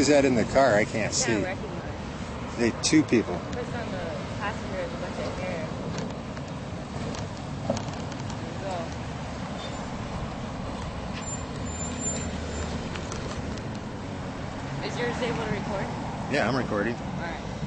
is that in the car? I can't see. Recognize. They two people. The is a bunch of hair. There you go. Is yours able to record? Yeah, I'm recording. All right.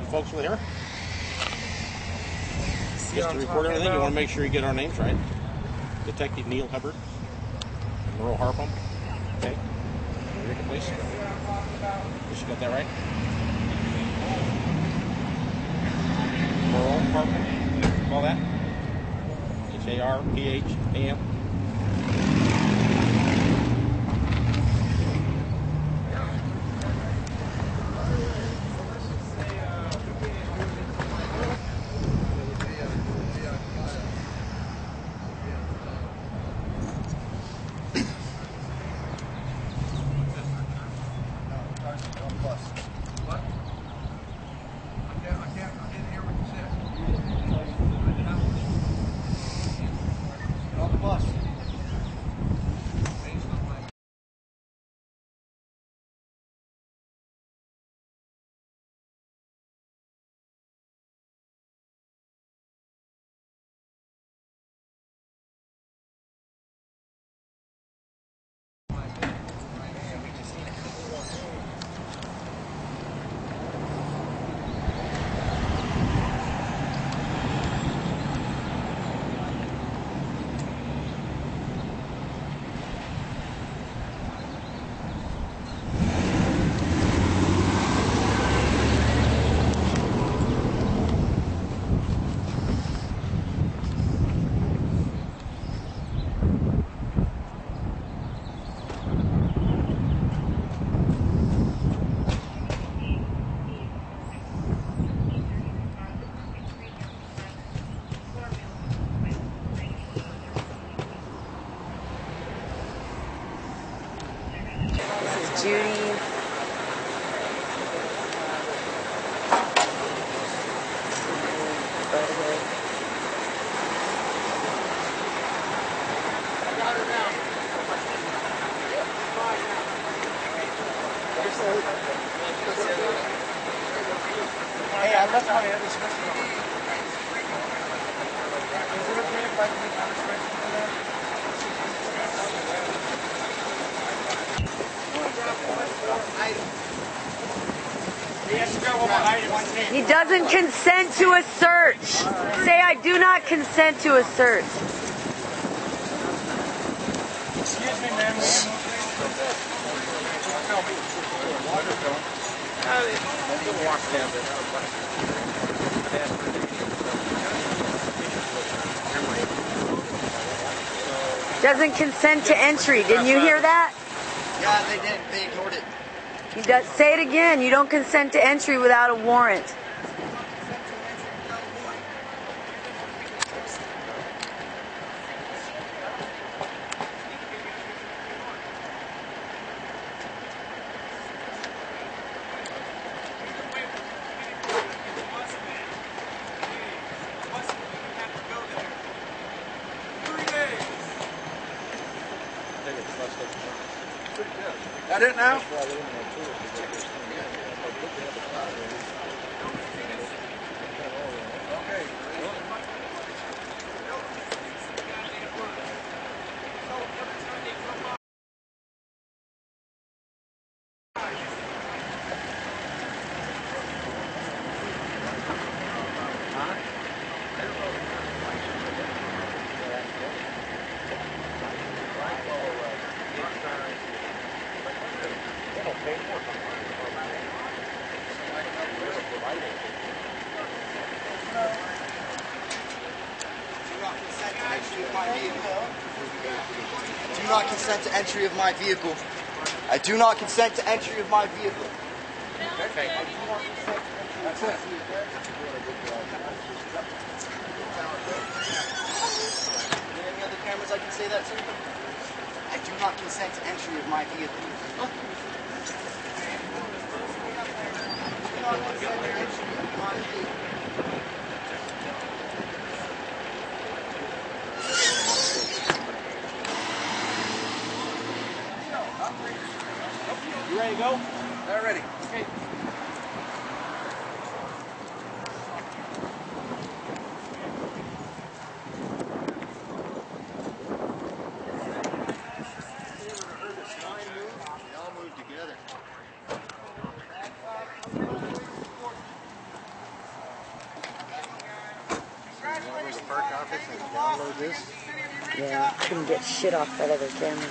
You folks from here? Just to record everything, you want to make sure you get our names right. Detective Neil Hubbard, Murl Harpham. Okay. Rick, please. Guess you got that right. Murl Harpham. All that. H A R P H A M. This is Judy. Hey, I left my other special. Is it okay if I can make other special for that? He doesn't consent to a search. Say, I do not consent to a search. Excuse me, ma'am. Doesn't consent to entry. Didn't you hear that? Yeah, they did. They ignored it. He does, say it again. You don't consent to entry without a warrant. That it now? Do not consent to entry of my vehicle. I do not consent to entry of my vehicle. That's it. Any other cameras I can say that to? I do not consent to entry of my vehicle. I do not consent to entry of my vehicle. Ready to go? They all move together. Go to the park office and download this. Yeah, couldn't get shit off that other camera.